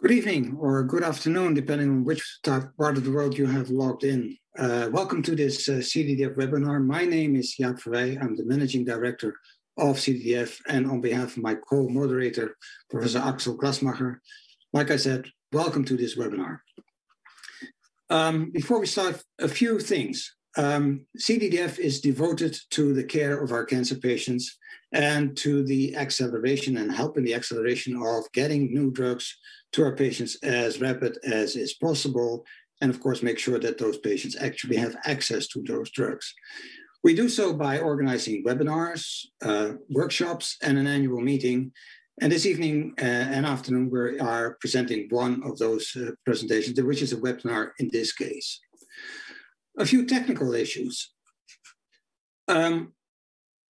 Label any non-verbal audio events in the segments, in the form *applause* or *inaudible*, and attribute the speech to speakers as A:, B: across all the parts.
A: Good evening or good afternoon, depending on which part of the world you have logged in. Uh, welcome to this uh, CDDF webinar. My name is Jaap Verweij. I'm the Managing Director of CDDF, and on behalf of my co-moderator, Professor Axel Glasmacher, like I said, welcome to this webinar. Um, before we start, a few things. Um, CDDF is devoted to the care of our cancer patients and to the acceleration and help in the acceleration of getting new drugs to our patients as rapid as is possible. And of course, make sure that those patients actually have access to those drugs. We do so by organizing webinars, uh, workshops, and an annual meeting. And this evening uh, and afternoon, we are presenting one of those uh, presentations, which is a webinar in this case. A few technical issues. Um,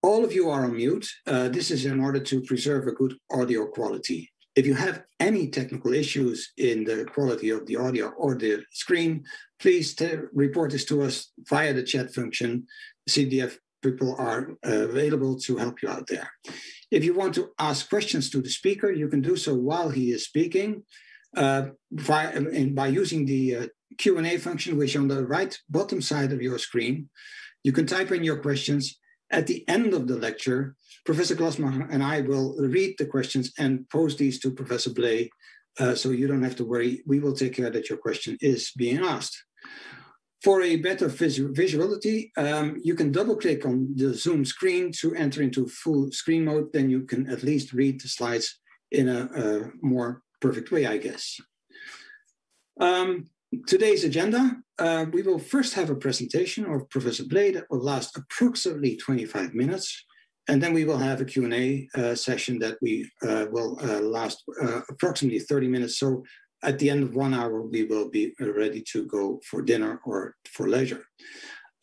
A: all of you are on mute. Uh, this is in order to preserve a good audio quality. If you have any technical issues in the quality of the audio or the screen, please report this to us via the chat function. CDF people are uh, available to help you out there. If you want to ask questions to the speaker, you can do so while he is speaking uh, by, by using the uh, Q&A function, which on the right bottom side of your screen. You can type in your questions. At the end of the lecture, Professor Glasmacher and I will read the questions and pose these to Professor Blay, uh, so you don't have to worry. We will take care that your question is being asked. For a better visu visuality, um, you can double click on the Zoom screen to enter into full screen mode. Then you can at least read the slides in a, a more perfect way, I guess. Um, today's agenda, uh, we will first have a presentation of Professor Blay that will last approximately 25 minutes. And then we will have a Q&A uh, session that we uh, will uh, last uh, approximately 30 minutes. So at the end of one hour, we will be ready to go for dinner or for leisure.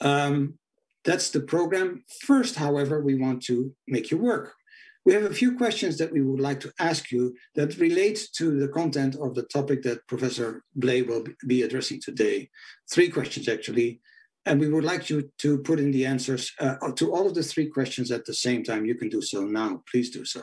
A: Um, that's the program. First, however, we want to make you work. We have a few questions that we would like to ask you that relate to the content of the topic that Professor Blay will be addressing today. Three questions, actually. And we would like you to put in the answers uh, to all of the three questions at the same time. You can do so now. Please do so.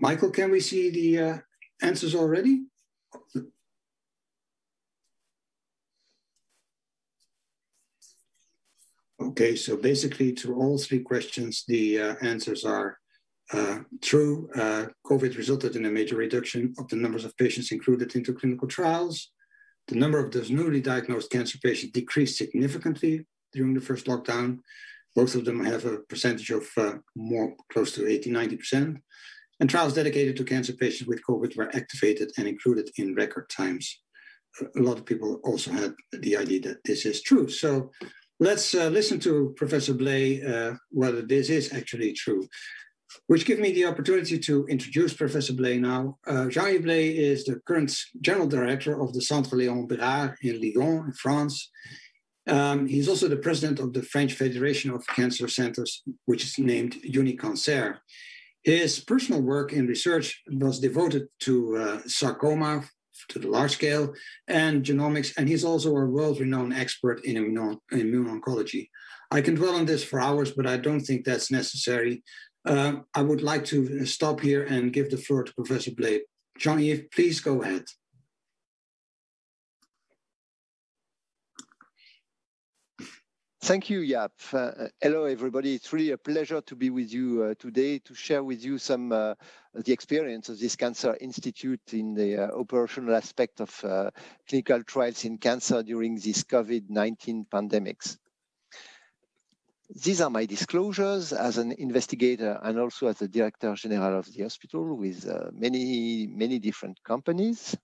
A: Michael, can we see the uh, answers already? Okay, so basically to all three questions, the uh, answers are uh, true. Uh, COVID resulted in a major reduction of the numbers of patients included into clinical trials. The number of those newly diagnosed cancer patients decreased significantly during the first lockdown. Both of them have a percentage of uh, more close to 80, 90%. And trials dedicated to cancer patients with COVID were activated and included in record times. A lot of people also had the idea that this is true. So let's uh, listen to Professor Blay uh, whether this is actually true. Which gives me the opportunity to introduce Professor Blay now. Uh, Jean-Yves Blay is the current General Director of the Centre Léon Bérard in Lyon, in France. Um, he's also the president of the French Federation of Cancer Centers, which is named Unicancer. His personal work in research was devoted to uh, sarcoma, to the large scale, and genomics, and he's also a world-renowned expert in immune, oncology. I can dwell on this for hours, but I don't think that's necessary. Uh, I would like to stop here and give the floor to Professor Blay. Jean-Yves, please go ahead.
B: Thank you, Jaap. Uh, hello, everybody. It's really a pleasure to be with you uh, today to share with you some uh, the experience of this Cancer Institute in the uh, operational aspect of uh, clinical trials in cancer during this COVID-19 pandemics. These are my disclosures as an investigator and also as the Director General of the hospital with uh, many, many different companies.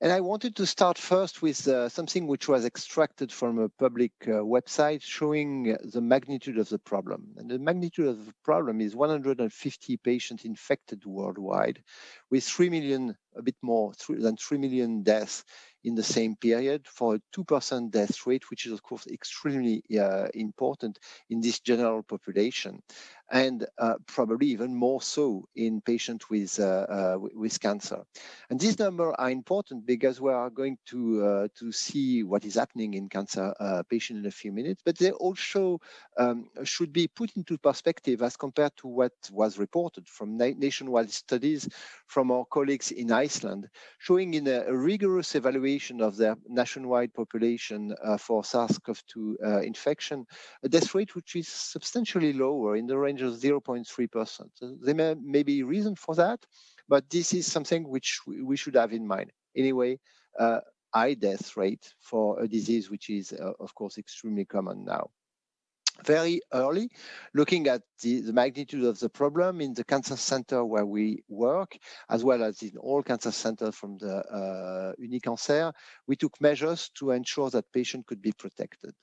B: And I wanted to start first with uh, something which was extracted from a public uh, website showing the magnitude of the problem. And the magnitude of the problem is 150 patients infected worldwide with 3 million, a bit more than 3 million deaths in the same period for a 2% death rate, which is of course extremely uh, important in this general population and uh, probably even more so in patients with, uh, uh, with cancer. And these numbers are important because we are going to, uh, to see what is happening in cancer uh, patients in a few minutes, but they also um, should be put into perspective as compared to what was reported from na nationwide studies from our colleagues in Iceland, showing in a, a rigorous evaluation of their nationwide population for SARS-CoV-2 infection, a death rate which is substantially lower in the range of 0.3%. There may, may be reason for that, but this is something which we should have in mind. Anyway, uh, high death rate for a disease which is, uh, of course, extremely common now very early, looking at the, the, magnitude of the problem in the cancer center where we work, as well as in all cancer centers from the uh, Unicancer, we took measures to ensure that patients could be protected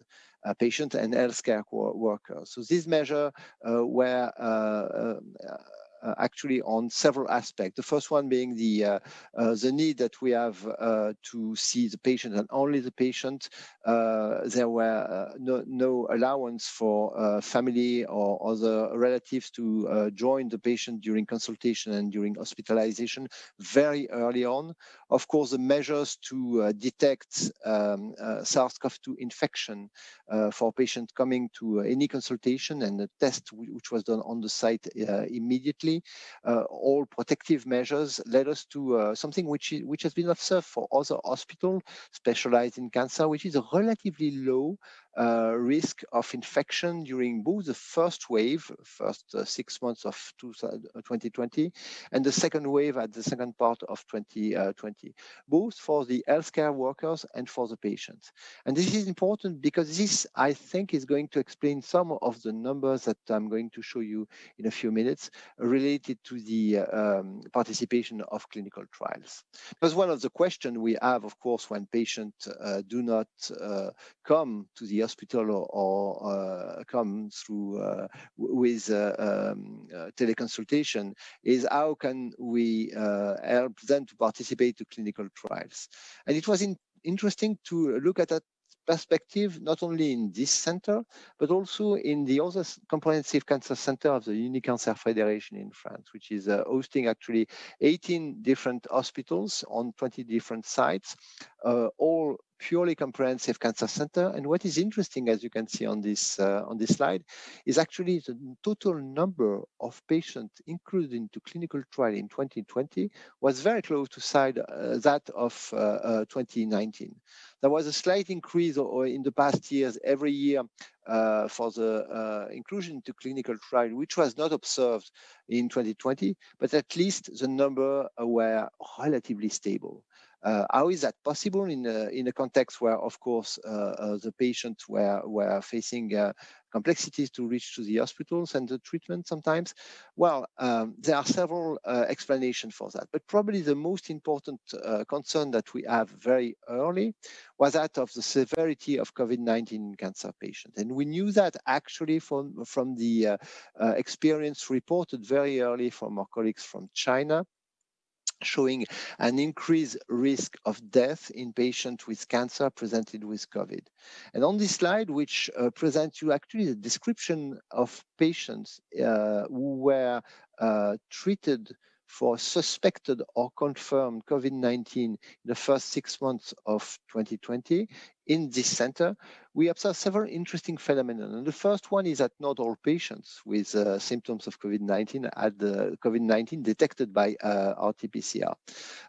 B: uh, patient and healthcare workers. So these measures uh, were uh, uh, uh, Uh, actually on several aspects. The first one being the uh, uh, the need that we have uh, to see the patient and only the patient. Uh, there were no, no allowance for family or other relatives to join the patient during consultation and during hospitalization very early on. Of course, the measures to detect um, SARS-CoV-2 infection for patients coming to any consultation and the test which was done on the site immediately uh, all protective measures led us to uh, something which, is, which has been observed for other hospitals specialized in cancer, which is a relatively low uh, risk of infection during both the first wave, first uh, six months of 2020, uh, and the second wave at the second part of 2020, both for the healthcare workers and for the patients. And this is important because this, I think, is going to explain some of the numbers that I'm going to show you in a few minutes related to the um, participation of clinical trials. Because one of the questions we have, of course, when patients uh, do not uh, come to the hospital or, or uh, come through uh, with uh, um, teleconsultation is how can we help them to participate to clinical trials. And it was in, interesting to look at that perspective, not only in this center, but also in the other comprehensive cancer center of the Unicancer Federation in France, which is uh, hosting actually 18 different hospitals on 20 different sites, uh, all purely comprehensive cancer center. And what is interesting, as you can see on this uh, on this slide, is actually the total number of patients included into clinical trial in 2020 was very close to side uh, that of uh, uh 2019. There was a slight increase in the past years every year uh, for the uh, inclusion into clinical trial, which was not observed in 2020, but at least the number were relatively stable. Uh, how is that possible in a, in a context where, of course, uh, uh, the patients were, were facing uh, complexities to reach to the hospitals and the treatment sometimes? Well, um, there are several uh, explanations for that, but probably the most important uh, concern that we have very early was that of the severity of COVID-19 cancer patients. And we knew that actually from, from the experience reported very early from our colleagues from China, showing an increased risk of death in patients with cancer presented with COVID. And on this slide, which uh, presents you actually the description of patients uh, who were uh, treated for suspected or confirmed COVID-19 in the first six months of 2020 in this center, we observe several interesting phenomena. And the first one is that not all patients with uh, symptoms of COVID-19 had uh, COVID-19 detected by uh, RT-PCR.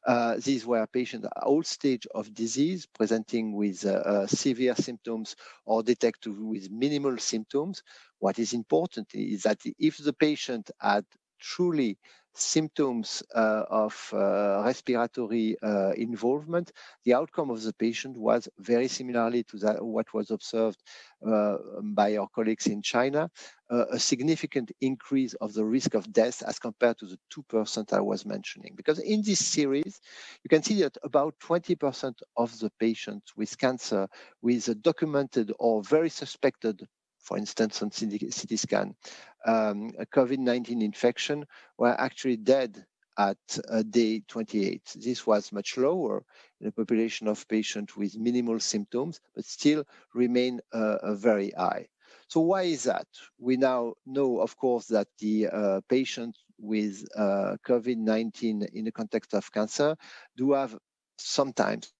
B: Uh, these were patients at all stage of disease presenting with uh, uh, severe symptoms or detected with minimal symptoms. What is important is that if the patient had truly symptoms uh, of uh, respiratory uh, involvement, the outcome of the patient was very similarly to that what was observed uh, by our colleagues in China, uh, a significant increase of the risk of death as compared to the 2% I was mentioning. Because in this series, you can see that about 20% of the patients with cancer with a documented or very suspected for instance, on CT scan, um, a COVID-19 infection were actually dead at uh, day 28. This was much lower in a population of patients with minimal symptoms, but still remain uh, very high. So why is that? We now know, of course, that the uh, patients with uh, COVID-19 in the context of cancer do have sometimes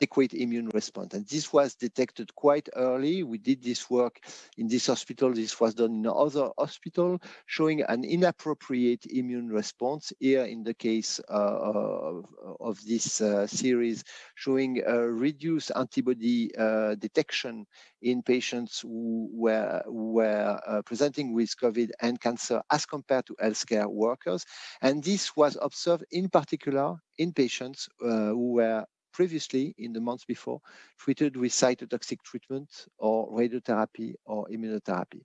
B: adequate immune response. And this was detected quite early. We did this work in this hospital. This was done in other hospital, showing an inappropriate immune response. Here, in the case uh, of, of, this uh, series, showing a reduced antibody uh, detection in patients who were, were uh, presenting with COVID and cancer as compared to healthcare workers. And this was observed in particular in patients uh, who were previously in the months before treated with cytotoxic treatment or radiotherapy or immunotherapy.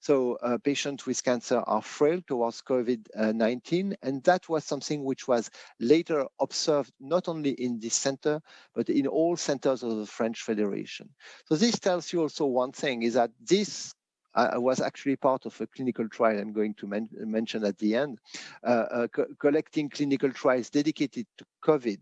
B: So uh, patients with cancer are frail towards COVID-19, and that was something which was later observed not only in this center, but in all centers of the French Federation. So this tells you also one thing, is that this I was actually part of a clinical trial I'm going to men mention at the end, uh, uh, co collecting clinical trials dedicated to COVID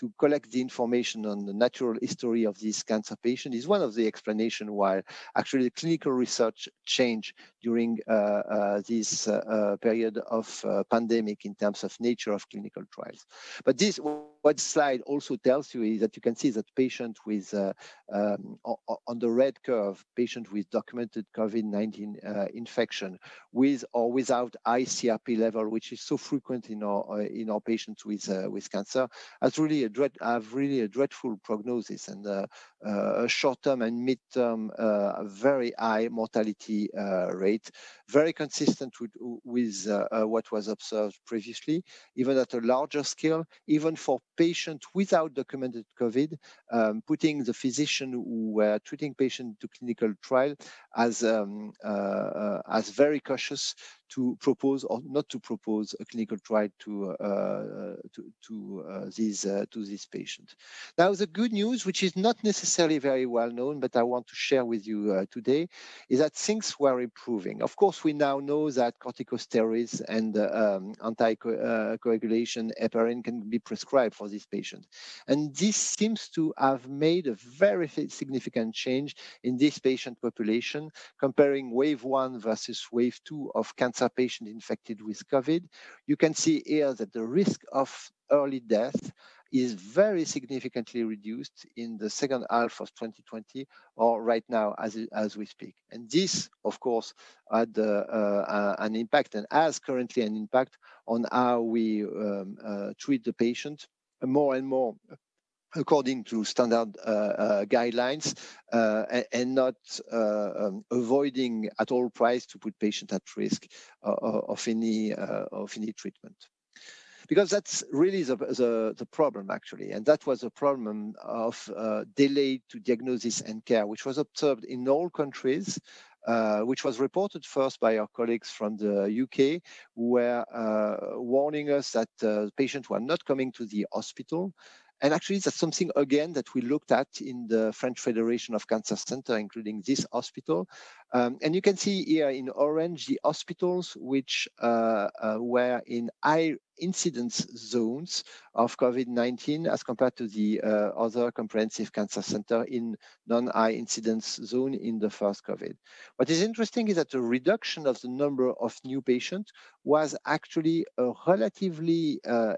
B: to collect the information on the natural history of these cancer patients is one of the explanation why actually the clinical research changed during uh, uh, this uh, uh period of uh, pandemic in terms of nature of clinical trials. But this, what slide also tells you is that you can see that patient with, uh, um, on the red curve, patient with documented COVID-19 infection with or without ICRP level, which is so frequent in our, in our patients with, with cancer, has really a dread, have really a dreadful prognosis. And uh, uh, short-term and mid-term uh, very high mortality rate, very consistent with, with what was observed previously, even at a larger scale, even for patients without documented COVID, um, putting the physician who were treating patients to clinical trial as um, as very cautious to propose or not to propose a clinical trial to uh, to, to uh, these uh, to this patient. Now, the good news, which is not necessarily very well known, but I want to share with you uh, today, is that things were improving. Of course, we now know that corticosteroids and uh, um, anticoagulation heparin can be prescribed for this patient, and this seems to have made a very significant change in this patient population, comparing wave one versus wave two of cancer cancer patient infected with COVID, you can see here that the risk of early death is very significantly reduced in the second half of 2020 or right now as, as we speak. And this, of course, had uh, uh, an impact and has currently an impact on how we um, uh, treat the patient. More and more according to standard uh, uh, guidelines uh, and, not um, avoiding at all price to put patient at risk of any of any treatment because that's really the, the, the, problem actually. And that was a problem of uh, delay to diagnosis and care, which was observed in all countries, uh, which was reported first by our colleagues from the UK, who were uh, warning us that patients were not coming to the hospital and actually, that's something, again, that we looked at in the French Federation of Cancer Center, including this hospital. Um, and you can see here in orange the hospitals which uh, uh, were in high incidence zones of COVID-19 as compared to the uh, other comprehensive cancer center in non-high incidence zone in the first COVID. What is interesting is that the reduction of the number of new patients was actually relatively uh,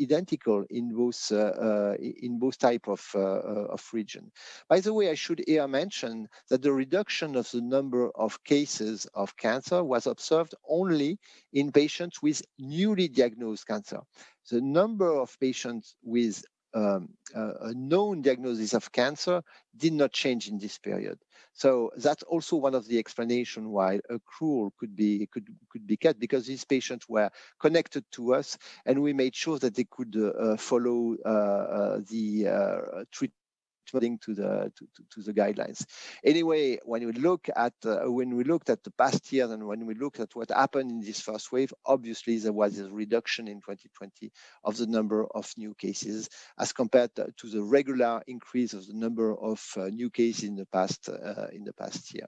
B: identical in both uh, uh, in both type of of region. By the way, I should here mention that the reduction of the number of cases of cancer was observed only in patients with newly diagnosed cancer. The number of patients with um, a known diagnosis of cancer did not change in this period. So that's also one of the explanation why accrual could be could could be cut because these patients were connected to us and we made sure that they could uh, follow uh, uh the uh, treatment to the to, to, the guidelines. Anyway, when we look at uh, when we looked at the past year and when we look at what happened in this first wave, obviously there was a reduction in 2020 of the number of new cases as compared to the regular increase of the number of uh, new cases in the past uh, in the past year.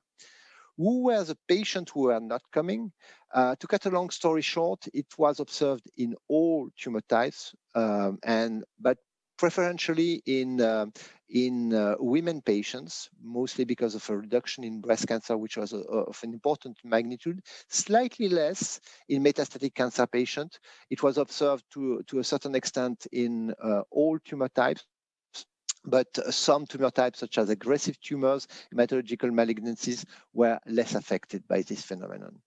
B: Who were the patients who were not coming? Uh, to cut a long story short, it was observed in all tumor types, um, and but preferentially in uh, in uh, women patients, mostly because of a reduction in breast cancer, which was a, of an important magnitude, slightly less in metastatic cancer patients. It was observed to, to a certain extent in uh, all tumor types, but some tumor types, such as aggressive tumors, hematological malignancies, were less affected by this phenomenon.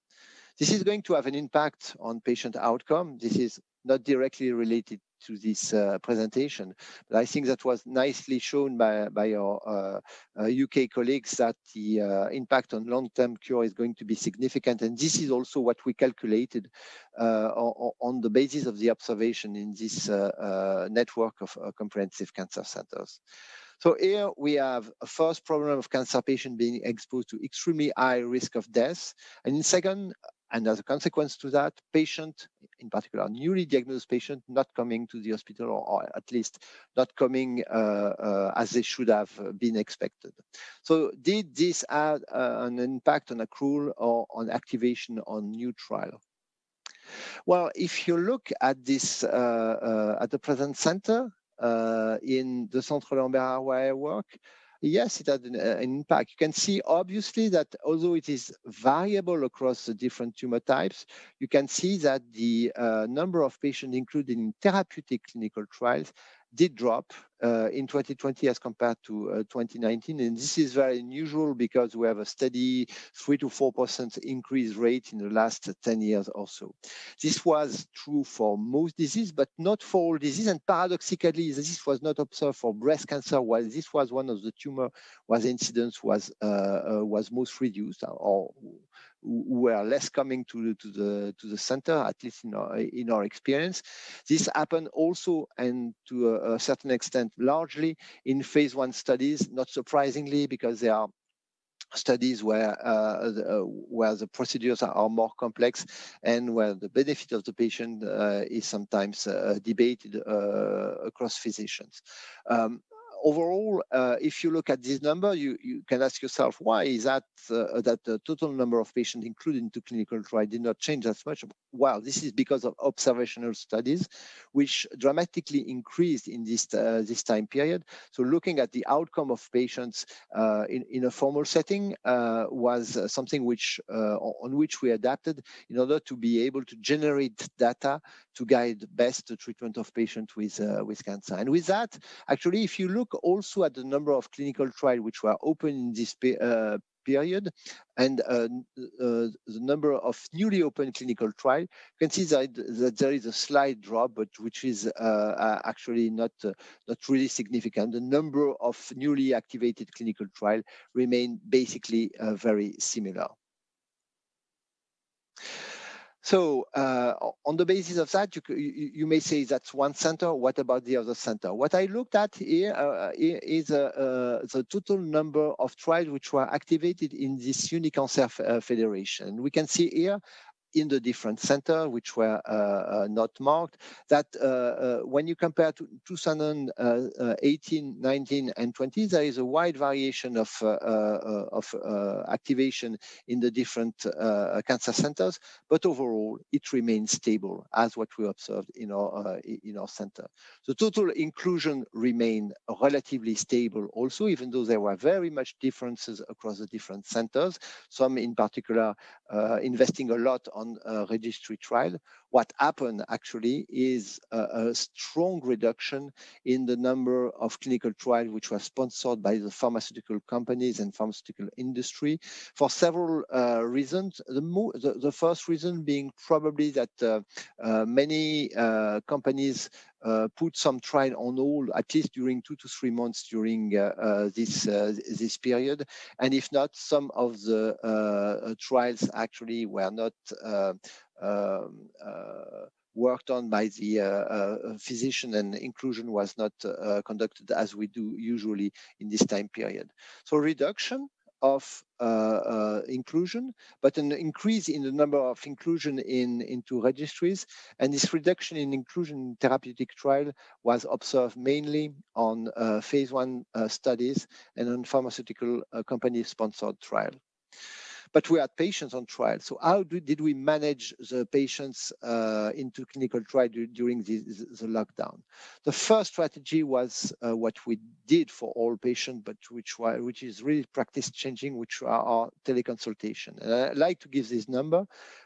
B: This is going to have an impact on patient outcome. This is not directly related to this uh, presentation. But I think that was nicely shown by, by our uh, uh, UK colleagues that the uh, impact on long-term cure is going to be significant. And this is also what we calculated uh, on, on, the basis of the observation in this uh, network of comprehensive cancer centers. So here we have a first problem of cancer patient being exposed to extremely high risk of death. And in second, and as a consequence to that, patient, in particular newly diagnosed patient, not coming to the hospital or, or at least not coming uh, uh, as they should have been expected. So did this add uh, an impact on accrual or on activation on new trial? Well, if you look at this uh, uh, at the present center uh, in the Centre Léon Bérard where I work, yes, it had an, uh, an, impact. You can see obviously that although it is variable across the different tumor types, you can see that the uh, number of patients included in therapeutic clinical trials did drop uh, in 2020 as compared to uh, 2019. And this is very unusual because we have a steady 3 to 4% increase rate in the last 10 years or so. This was true for most disease, but not for all disease. And paradoxically, this was not observed for breast cancer, while this was one of the tumor where the incidence was, uh, uh was most reduced or were less coming to, to the to the center, at least in our in our experience. This happened also, and to a, a certain extent, largely in phase one studies. Not surprisingly, because they are studies where uh, the, uh, where the procedures are, are, more complex and where the benefit of the patient uh, is sometimes uh, debated uh, across physicians. Um, overall, uh, if you look at this number, you, you can ask yourself, why is that uh, that the total number of patients included into clinical trial did not change as much? Well, this is because of observational studies, which dramatically increased in this uh, this time period. So looking at the outcome of patients uh, in, in a formal setting uh, was uh, something which on which we adapted in order to be able to generate data to guide best the treatment of patients with with cancer. And with that, actually, if you look also at the number of clinical trials which were open in this uh, period and uh, uh, the number of newly open clinical trials, you can see that, that there is a slight drop, but which is uh, actually not, uh, not really significant. The number of newly activated clinical trials remain basically very similar. So uh, on the basis of that, you, you, may say that's one center. What about the other center? What I looked at here uh, is uh, uh the total number of trials which were activated in this Unicancer uh, Federation. We can see here in the different centers, which were uh, uh, not marked, that uh, uh when you compare to 2018, 19, and 20, there is a wide variation of, uh, uh, of activation in the different cancer centers, but overall, it remains stable as what we observed in our, in our center. The total inclusion remained relatively stable also, even though there were very much differences across the different centers, some in particular investing a lot on on registry trial, what happened actually is a, a, strong reduction in the number of clinical trials which were sponsored by the pharmaceutical companies and pharmaceutical industry for several uh, reasons. The, the, the, first reason being probably that uh, uh, many uh, companies uh, put some trial on hold at least during two to three months during uh, uh, this this period, and if not, some of the trials actually were not. Um, worked on by the uh, uh, physician and inclusion was not uh, conducted as we do usually in this time period. So reduction of uh, uh, inclusion, but an increase in the number of inclusion in into registries. And this reduction in inclusion in therapeutic trial was observed mainly on uh, phase one studies and on pharmaceutical company sponsored trial but we had patients on trial. So how do, did we manage the patients uh, into clinical trial during the, the, lockdown? The first strategy was uh, what we did for all patients, but which, which is really practice changing, which are teleconsultation. And I like to give this number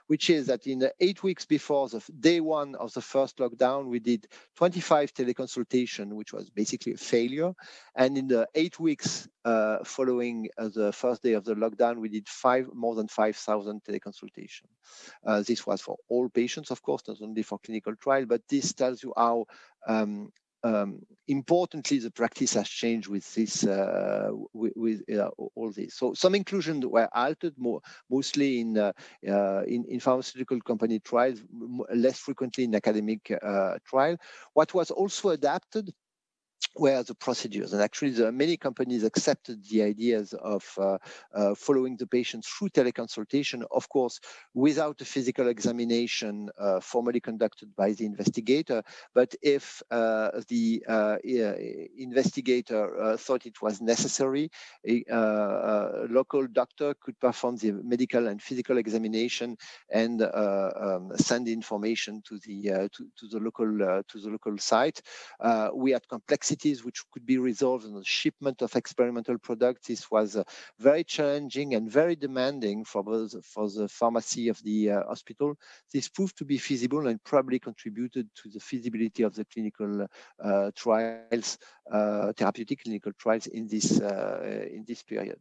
B: which is that in the eight weeks before the day one of the first lockdown, we did 25 teleconsultation, which was basically a failure. And in the eight weeks uh, following uh, the first day of the lockdown, we did five more than 5,000 teleconsultation. Uh, this was for all patients, of course, not only for clinical trial, but this tells you how um, um, importantly, the practice has changed with this, uh, with, with uh, all this. So some inclusion were altered more, mostly in, uh, uh in, in pharmaceutical company trials, less frequently in academic uh, trial. What was also adapted were the procedures. And actually, the, many companies accepted the ideas of uh, uh, following the patient through teleconsultation, of course, without a physical examination uh, formally conducted by the investigator. But if uh, the uh, investigator uh, thought it was necessary, a, a, local doctor could perform the medical and physical examination and um, send information to the to, to, the local to the local site. we had complexity complexities which could be resolved in the shipment of experimental products. This was uh, very challenging and very demanding for the, for the pharmacy of the uh, hospital. This proved to be feasible and probably contributed to the feasibility of the clinical uh, trials, uh, therapeutic clinical trials in this, uh, in this period.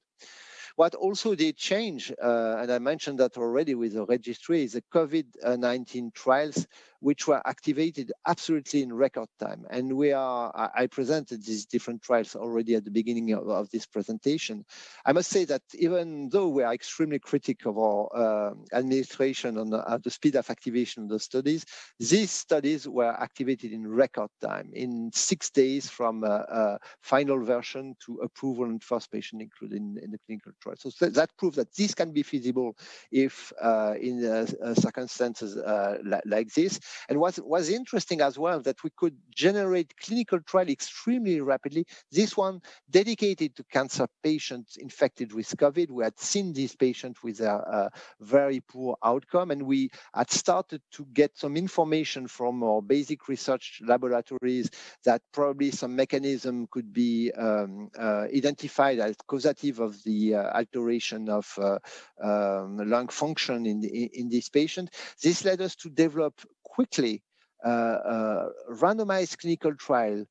B: What also did change, uh, and I mentioned that already with the registry, is the COVID-19 trials which were activated absolutely in record time. And we are, I presented these different trials already at the beginning of, of this presentation. I must say that even though we are extremely critical of our uh, administration on the, the, speed of activation of the studies, these studies were activated in record time, in six days from uh, uh final version to approval and first patient included in, in the clinical trial. So that proves that this can be feasible if uh, in uh, circumstances like this. And what was interesting as well that we could generate clinical trial extremely rapidly. This one dedicated to cancer patients infected with COVID. We had seen these patients with a, a very poor outcome, and we had started to get some information from our basic research laboratories that probably some mechanism could be um, uh, identified as causative of the uh, alteration of uh, um, lung function in, in this patient. This led us to develop quickly uh, randomized clinical trial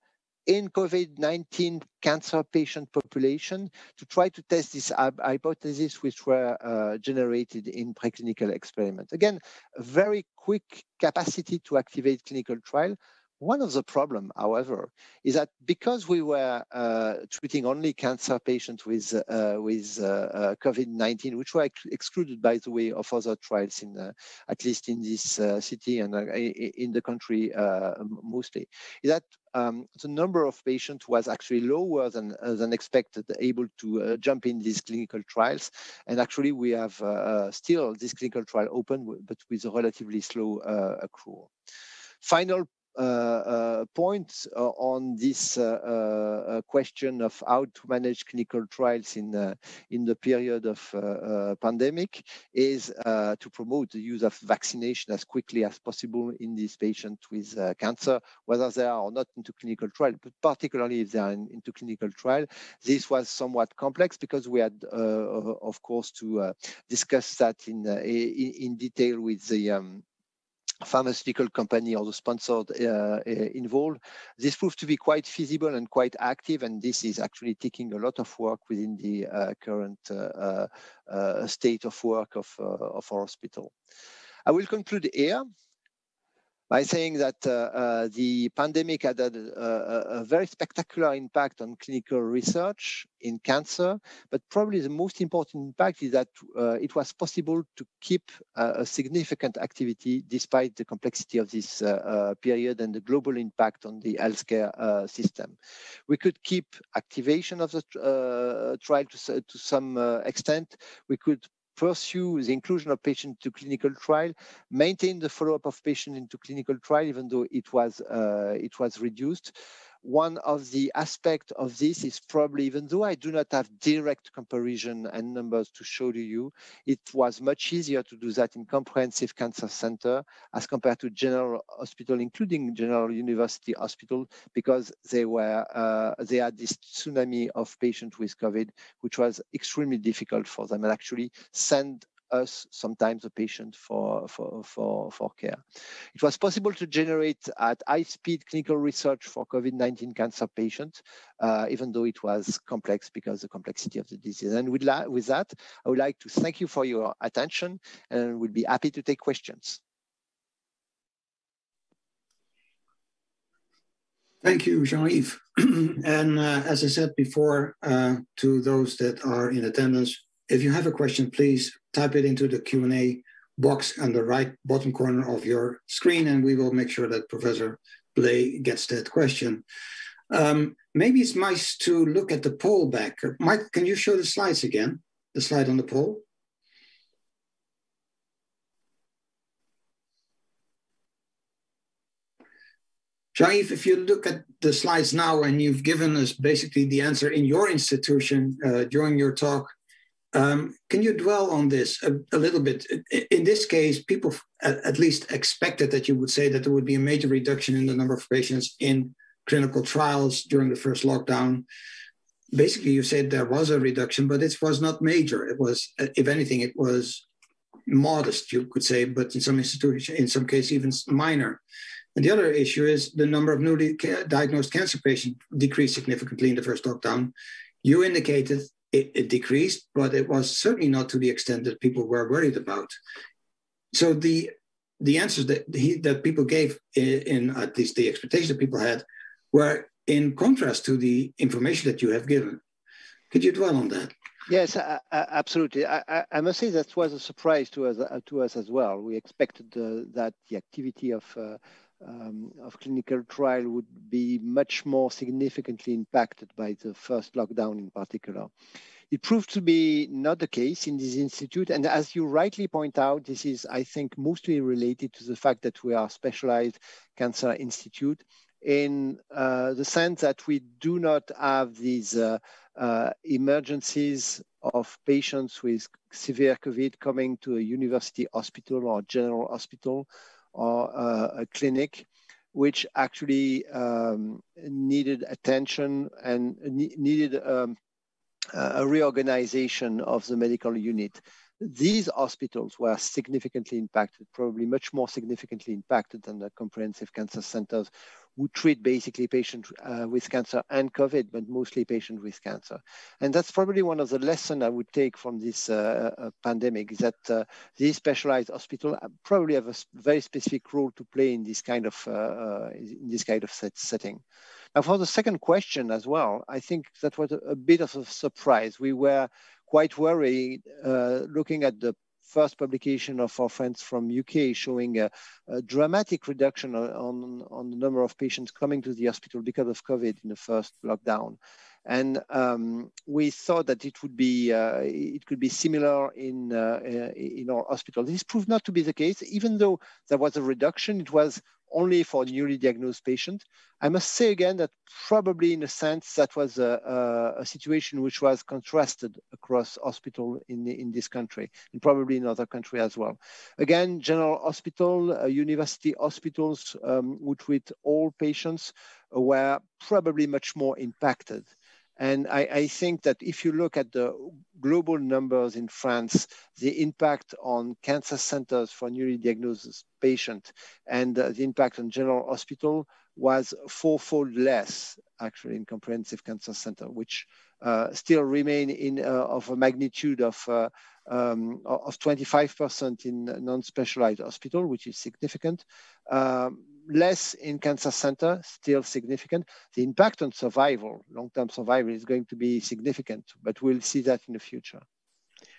B: in COVID-19 cancer patient population to try to test this hypothesis which were uh, generated in preclinical experiments. Again, very quick capacity to activate clinical trial, one of the problem, however, is that because we were uh, treating only cancer patients with uh, with uh, uh COVID-19, which were ex excluded, by the way, of other trials in uh, at least in this uh, city and in the country mostly, is that um, the number of patients was actually lower than than expected, able to jump in these clinical trials. And actually, we have still this clinical trial open, but with a relatively slow accrual. Final uh, uh, Uh, uh, points uh, on this uh, question of how to manage clinical trials in in the period of pandemic is to promote the use of vaccination as quickly as possible in these patients with cancer, whether they are or not into clinical trial, but particularly if they are in, into clinical trial. This was somewhat complex because we had, of course, to discuss that in, in, in detail with the um, pharmaceutical company or the sponsored uh, involved. This proved to be quite feasible and quite active, and this is actually taking a lot of work within the uh, current uh, state of work of, of our hospital. I will conclude here by saying that uh, uh, the pandemic had a, a, very spectacular impact on clinical research in cancer, but probably the most important impact is that uh, it was possible to keep a significant activity despite the complexity of this period and the global impact on the healthcare system. We could keep activation of the trial to, to some extent. We could pursue the inclusion of patients to clinical trial, maintain the follow-up of patients into clinical trial, even though it was uh, it was reduced one of the aspects of this is probably, even though I do not have direct comparison and numbers to show to you, it was much easier to do that in comprehensive cancer center as compared to general hospital, including general university hospital, because they were uh, they had this tsunami of patients with COVID, which was extremely difficult for them and actually send us sometimes a patient for, for, for, for care. It was possible to generate at high speed clinical research for COVID-19 cancer patients, uh, even though it was complex because the complexity of the disease. And with, with that, I would like to thank you for your attention and we'll be happy to take questions.
A: Thank you, Jean-Yves. *clears throat* and uh, as I said before, uh, to those that are in attendance, if you have a question, please type it into the Q&A box on the right bottom corner of your screen, and we will make sure that Professor Blay gets that question. Um, maybe it's nice to look at the poll back. Mike, can you show the slides again? The slide on the poll? Jean-Yves, if you look at the slides now and you've given us basically the answer in your institution uh, during your talk, um, can you dwell on this a, a, little bit? In this case, people at least expected that you would say that there would be a major reduction in the number of patients in clinical trials during the first lockdown. Basically, you said there was a reduction, but it was not major. It was, if anything, it was modest, you could say, but in some institutions, in some cases, even minor. And the other issue is the number of newly diagnosed cancer patients decreased significantly in the first lockdown. You indicated it, it decreased, but it was certainly not to the extent that people were worried about. So the the answers that he, that people gave in, in, at least the expectations that people had were in contrast to the information that you have given. Could you dwell on that?
B: Yes, absolutely. I, I, must say that was a surprise to us uh, to us as well. We expected uh, that the activity of uh, um, of clinical trial would be much more significantly impacted by the first lockdown in particular. It proved to be not the case in this institute. And as you rightly point out, this is, I think, mostly related to the fact that we are a specialized cancer institute in uh, the sense that we do not have these uh, uh, emergencies of patients with severe COVID coming to a university hospital or general hospital or uh, a clinic which actually um, needed attention and needed um, a reorganization of the medical unit. These hospitals were significantly impacted, probably much more significantly impacted than the comprehensive cancer centers who treat basically patients uh, with cancer and COVID, but mostly patients with cancer. And that's probably one of the lessons I would take from this uh, uh, pandemic is that uh, these specialized hospitals probably have a very specific role to play in this kind of uh, uh, in this kind of set setting. Now, for the second question as well, I think that was a, a bit of a surprise. We were quite worried looking at the first publication of our friends from UK showing a, a dramatic reduction on, on the number of patients coming to the hospital because of COVID in the first lockdown. And um, we thought that it would be, uh, it could be similar in, uh, in our hospital. This proved not to be the case, even though there was a reduction, it was only for newly diagnosed patients. I must say again that probably in a sense that was a, a, a situation which was contrasted across hospital in, in this country and probably in other countries as well. Again, general hospital, uh, university hospitals um, would treat all patients were probably much more impacted. And I, I, think that if you look at the global numbers in France, the impact on cancer centers for newly diagnosed patients and uh, the impact on general hospital was fourfold less actually in comprehensive cancer center, which uh, still remain in uh, of a magnitude of uh, um, of 25% in non-specialized hospital, which is significant. Um, less in cancer center, still significant. The impact on survival, long-term survival is going to be significant, but we'll see that in the future.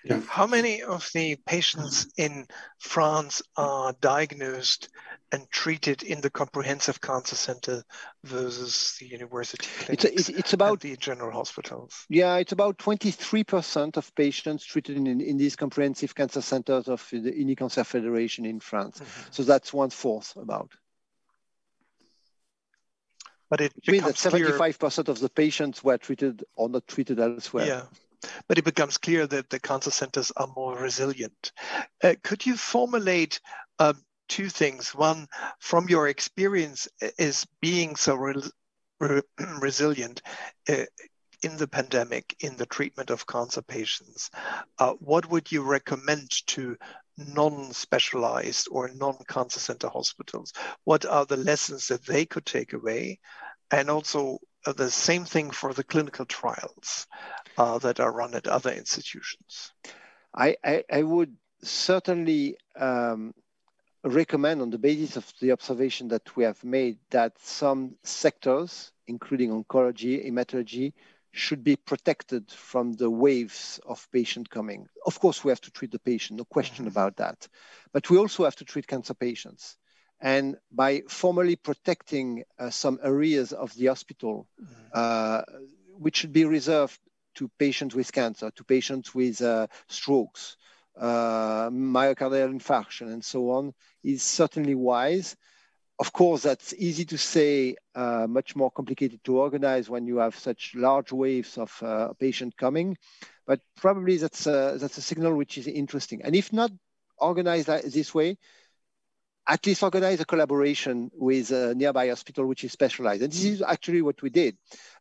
C: Yeah. How many of the patients in France are diagnosed and treated in the comprehensive cancer center versus the university clinics
B: it's, it's about
C: the general hospitals?
B: Yeah, it's about 23% of patients treated in, in these comprehensive cancer centers of the Unicancer Federation in France. Mm-hmm. So that's one fourth about.
C: But it
B: means that 75% of the patients were treated or not treated elsewhere.
C: Yeah but it becomes clear that the cancer centers are more resilient. Uh, could you formulate um, two things? One, from your experience, is being so re re *clears throat* resilient uh, in the pandemic, in the treatment of cancer patients, uh, what would you recommend to non-specialized or non-cancer center hospitals? What are the lessons that they could take away? And also uh, the same thing for the clinical trials uh, that are run at other institutions?
B: I, I, I would certainly um, recommend on the basis of the observation that we have made that some sectors, including oncology, hematology, should be protected from the waves of patient coming. Of course, we have to treat the patient, no question mm -hmm. about that. But we also have to treat cancer patients. And by formally protecting uh, some areas of the hospital, mm. uh, which should be reserved to patients with cancer, to patients with uh, strokes, uh, myocardial infarction, and so on, is certainly wise. Of course, that's easy to say, uh, much more complicated to organize when you have such large waves of uh, patient coming. But probably that's a, that's a signal which is interesting. And if not organized this way, at least organize a collaboration with a nearby hospital which is specialized. And this is actually what we did.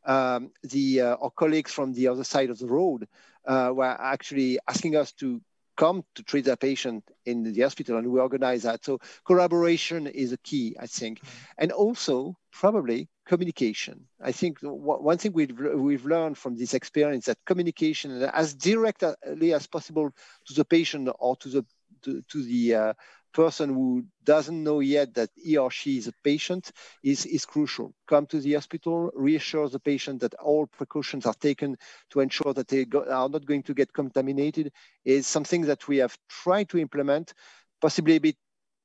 B: Um, the uh, our colleagues from the other side of the road uh, were actually asking us to come to treat their patient in the hospital, and we organize that. So collaboration is a key, I think, mm-hmm. and also probably communication. I think one thing we've, we've learned from this experience that communication as directly as possible to the patient or to the to, to the uh, person who doesn't know yet that he or she is a patient is, is crucial. Come to the hospital, reassure the patient that all precautions are taken to ensure that they go, are not going to get contaminated is something that we have tried to implement, possibly a bit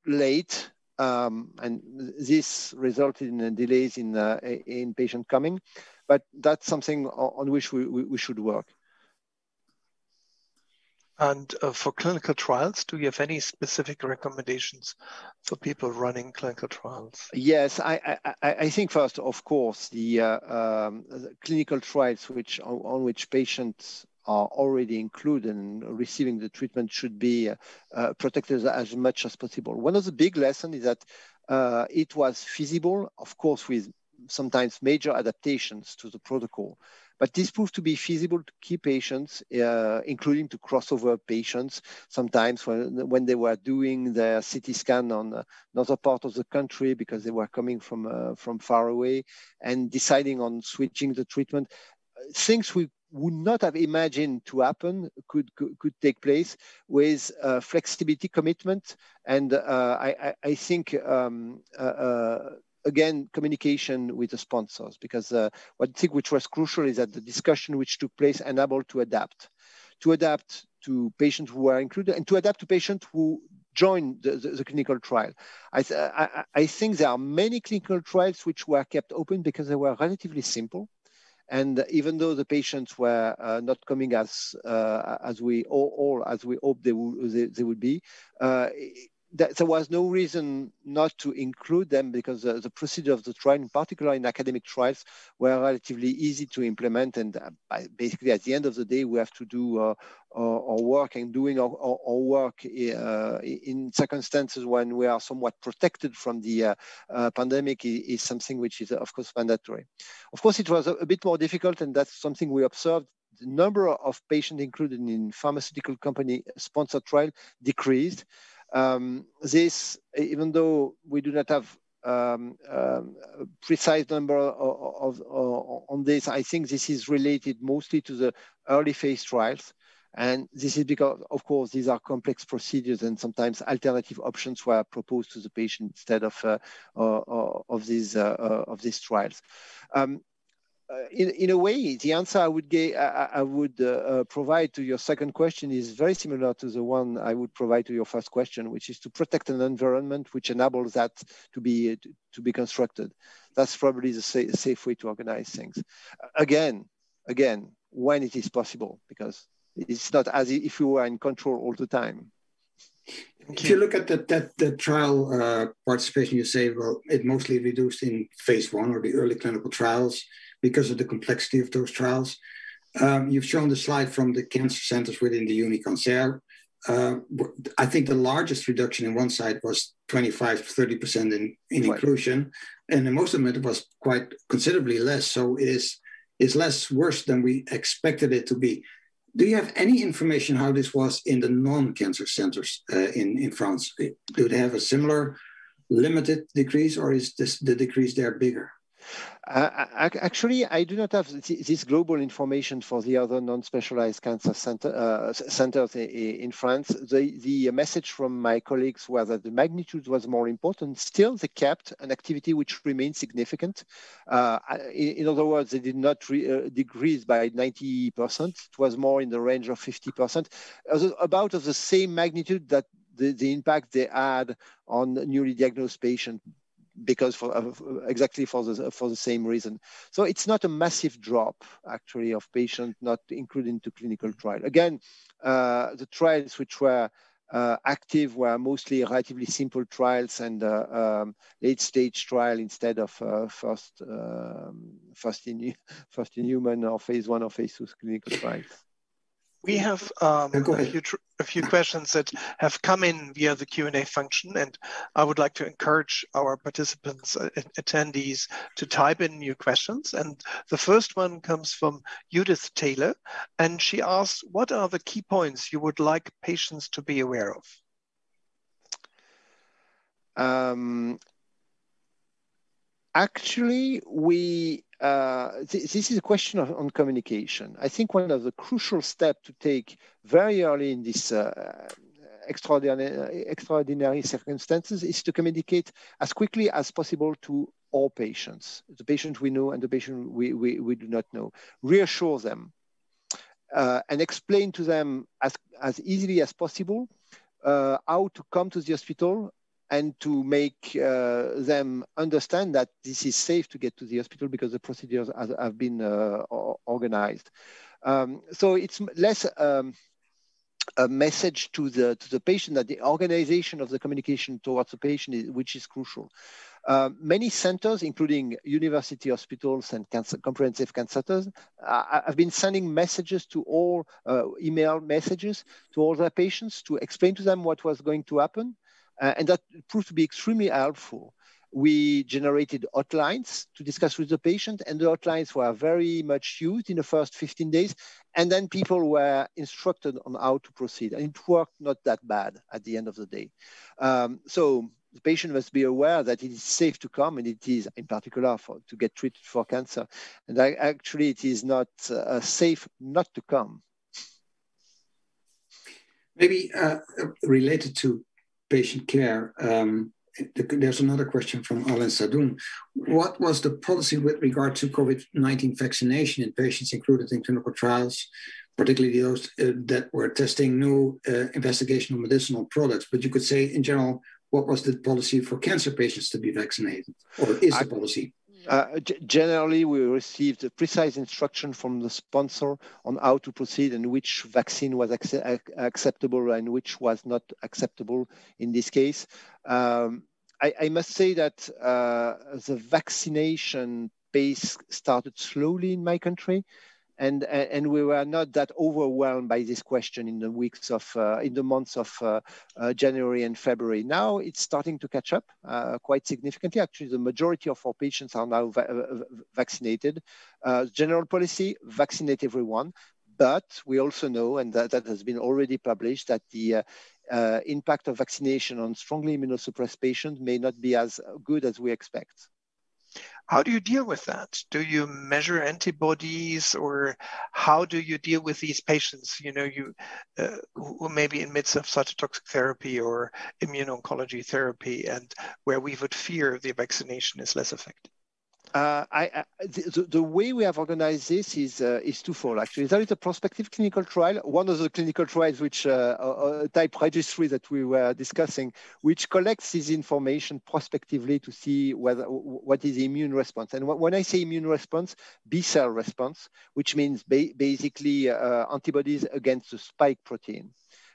B: late, um, and this resulted in delays in, uh, in patient coming, but that's something on which we, we, we should work.
C: And uh, for clinical trials, do you have any specific recommendations for people running clinical trials?
B: Yes, I, I, I think first, of course, the, uh, um, the clinical trials which on, on, which patients are already included and receiving the treatment should be uh, protected as much as possible. One of the big lessons is that uh, it was feasible, of course, with sometimes major adaptations to the protocol, but this proved to be feasible to key patients, uh, including to crossover patients, sometimes when, when they were doing their CT scan on another part of the country because they were coming from, uh, from far away and deciding on switching the treatment. Things we would not have imagined to happen could could, could take place with uh, flexibility commitment and uh, I, I, I think um, uh, uh again communication with the sponsors because uh, what I think which was crucial is that the discussion which took place enabled to adapt, to adapt to patients who were included and to adapt to patients who join the, the, the clinical trial. I, th I, I, think there are many clinical trials which were kept open because they were relatively simple. And even though the patients were uh, not coming as uh, as we all, all, as we hoped they would they, they would be, uh, there was no reason not to include them because the procedure of the trial, in particular in academic trials, were relatively easy to implement. And uh, basically, at the end of the day, we have to do uh, our, our, work and doing our, our, work uh, in circumstances when we are somewhat protected from the pandemic is, is, something which is, of course, mandatory. Of course, it was a, a bit more difficult, and that's something we observed the number of patients included in pharmaceutical company sponsored trial decreased. Um, this, even though we do not have um, um, precise number of, of, of, on this, I think this is related mostly to the early phase trials. And this is because, of course, these are complex procedures and sometimes alternative options were proposed to the patient instead of, uh, uh, of, these, uh, uh of these trials. Um, in, in a way, the answer I would, get, I, I would uh, uh, provide to your second question is very similar to the one I would provide to your first question, which is to protect an environment which enables that to be to, be constructed. That's probably the sa safe way to organize things. Again, again, when it is possible, because it's not as if you were in control all the time.
A: If you look at the, that trial uh, participation, you say, well, it mostly reduced in phase one or the early clinical trials because of the complexity of those trials. Um, you've shown the slide from the cancer centers within the Unicancer. Uh, I think the largest reduction in one site was 25 to 30% in, in right. inclusion, and in most of it was quite considerably less. So it is, is less worse than we expected it to be. Do you have any information how this was in the non-cancer centers uh, in, in France? Do they have a similar limited decrease or is this, the decrease there bigger?
B: Uh, actually, I do not have this global information for the other non-specialized cancer center, uh, centers in France. The, the message from my colleagues was that the magnitude was more important. Still, they kept an activity which remained significant. Uh, in, in, other words, they did not uh, decrease by 90%. It was more in the range of 50%, about of the same magnitude that the, the impact they had on newly diagnosed patients because for uh, exactly for the for the same reason. So it's not a massive drop actually of patients not included into clinical trial. Again, uh, the trials which were uh, active were mostly relatively simple trials and uh, um, late stage trial instead of uh, first um, first in *laughs* first in human or phase one or phase two clinical trials.
C: We have um, a, few a few questions that have come in via the Q&A function, and I would like to encourage our participants, uh, attendees, to type in new questions. And the first one comes from Judith Taylor, and she asks, what are the key points you would like patients to be aware of?
B: Um, actually, we uh, th this is a question of, on communication. I think one of the crucial steps to take very early in this uh, extraordinary, extraordinary circumstances is to communicate as quickly as possible to all patients, the patient we know and the patient we, we, we do not know. Reassure them uh, and explain to them as, as easily as possible uh, how to come to the hospital and to make uh, them understand that this is safe to get to the hospital because the procedures have, have been uh, organized. Um, so it's less um, a message to the to the patient that the organization of the communication towards the patient is, which is crucial. Uh, many centers, including university hospitals and cancer, comprehensive cancer centers, uh, have been sending messages to all, uh, email messages to all their patients to explain to them what was going to happen uh, and that proved to be extremely helpful. We generated hotlines to discuss with the patient, and the hotlines were very much used in the first 15 days. And then people were instructed on how to proceed, and it worked not that bad at the end of the day. Um, so the patient must be aware that it is safe to come, and it is, in particular, for, to get treated for cancer. And I, actually, it is not uh, safe not to come.
A: Maybe uh, related to patient care. Um, there's another question from Alan Sadoun. What was the policy with regard to COVID-19 vaccination in patients included in clinical trials, particularly those uh, that were testing new uh, investigational medicinal products? But you could say in general, what was the policy for cancer patients to be vaccinated, or is the policy?
B: Uh, generally, we received a precise instruction from the sponsor on how to proceed and which vaccine was ac acceptable and which was not acceptable in this case. Um, I, I, must say that uh, the vaccination pace started slowly in my country and and we were not that overwhelmed by this question in the weeks of uh, in the months of uh, uh, January and February. Now it's starting to catch up uh, quite significantly. Actually, the majority of our patients are now va uh, vaccinated. Uh, general policy: vaccinate everyone. But we also know, and that, that has been already published, that the impact of vaccination on strongly immunosuppressed patients may not be as good as we expect.
C: How do you deal with that? Do you measure antibodies, or how do you deal with these patients? You know, you uh, who may be in midst of cytotoxic therapy or immuno-oncology therapy, and where we would fear the vaccination is less effective.
B: Uh, I, I, the, the, way we have organized this is uh, is twofold. Actually, there is a prospective clinical trial. One of the clinical trials, which uh, type registry that we were discussing, which collects this information prospectively to see whether what is the immune response. And when I say immune response, B cell response, which means ba basically uh, antibodies against the spike protein,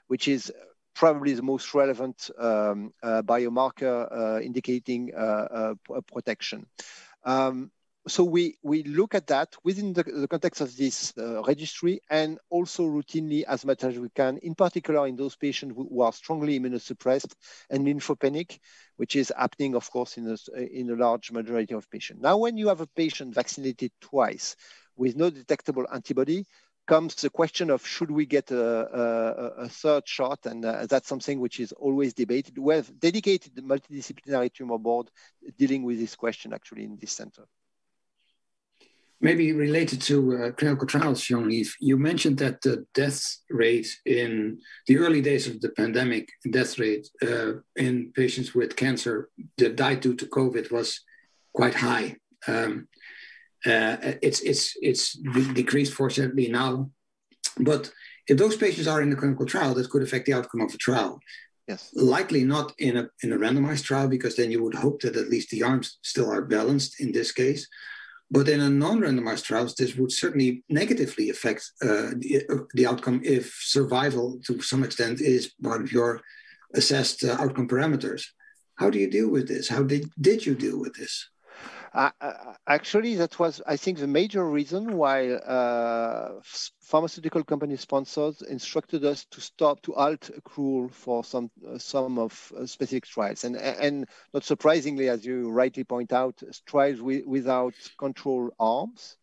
B: which is probably the most relevant um, uh, biomarker uh, indicating protection. Um, so we, we look at that within the, the context of this uh, registry and also routinely as much as we can, in particular in those patients who, who are strongly immunosuppressed and lymphopenic, which is happening, of course, in a, in a large majority of patients. Now, when you have a patient vaccinated twice with no detectable antibody, comes the question of should we get a, a, a third shot, and uh, that's something which is always debated. We have dedicated multidisciplinary tumor board dealing with this question actually in this center.
A: Maybe related to uh, clinical trials, Jean-Yves, you mentioned that the death rate in the early days of the pandemic, death rate uh, in patients with cancer that died due to COVID was quite high. Um, it's it's it's decreased fortunately now, but if those patients are in a clinical trial, that could affect the outcome of a trial.
B: Yes.
A: Likely not in a in a randomized trial because then you would hope that at least the arms still are balanced in this case. But in a non-randomized trials, this would certainly negatively affect uh, the, uh, the outcome if survival, to some extent, is part of your assessed uh, outcome parameters. How do you deal with this? How did, did you deal with this?
B: Uh, actually, that was, I think, the major reason why uh, pharmaceutical company sponsors instructed us to stop, to halt accrual for some uh, some of uh, specific trials. And, and not surprisingly, as you rightly point out, trials with, without control arms.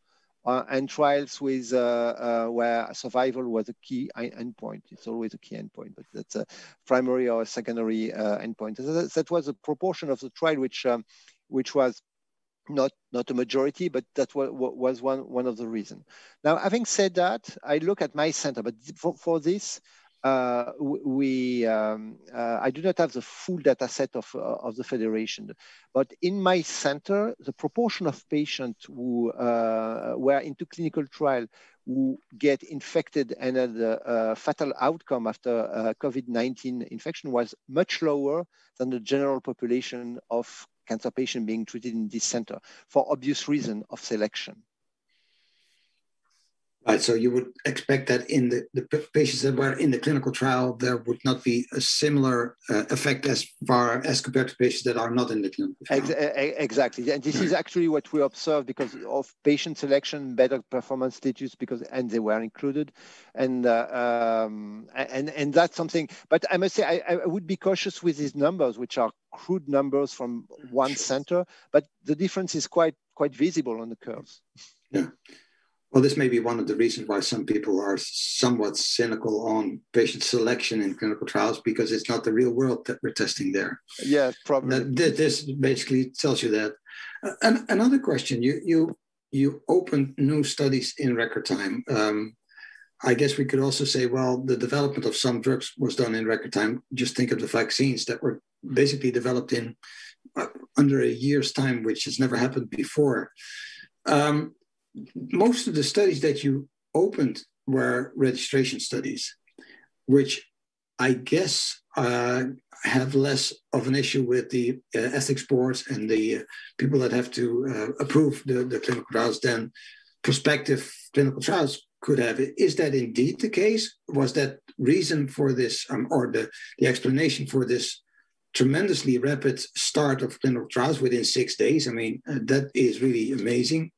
B: Uh, and trials with uh, where survival was a key endpoint. It's always a key endpoint, but that's a primary or secondary endpoint. That, that, was a proportion of the trial which um, which was not not a majority, but that was one one of the reasons. Now, having said that, I look at my center, but for, for this, uh, we um, uh, I do not have the full data set of uh, of the federation, but in my center, the proportion of patients who uh, were into clinical trial who get infected and had a, fatal outcome after uh, COVID-19 infection was much lower than the general population of cancer patient being treated in this center for obvious reason of selection.
A: Right, so you would expect that in the, the patients that were in the clinical trial, there would not be a similar uh, effect as far as compared to patients that are not in the clinical trial.
B: Exactly, and this is actually what we observed because of patient selection, better performance status, because and they were included, and uh, um, and and that's something. But I must say, I, I would be cautious with these numbers, which are crude numbers from one center, but the difference is quite quite visible on the curves.
A: Yeah. Well, this may be one of the reasons why some people are somewhat cynical on patient selection in clinical trials because it's not the real world that we're testing there.
B: Yeah, probably.
A: This basically tells you that. Uh, another question: you you you opened new studies in record time. Um, I guess we could also say, well, the development of some drugs was done in record time. Just think of the vaccines that were basically developed in uh, under a year's time, which has never happened before. Um, most of the studies that you opened were registration studies, which I guess, uh, have less of an issue with the uh, ethics boards and the uh, people that have to uh, approve the, the clinical trials than prospective clinical trials could have. Is that indeed the case? Was that reason for this, um, or the, the explanation for this tremendously rapid start of clinical trials within six days? I mean, uh, that is really amazing.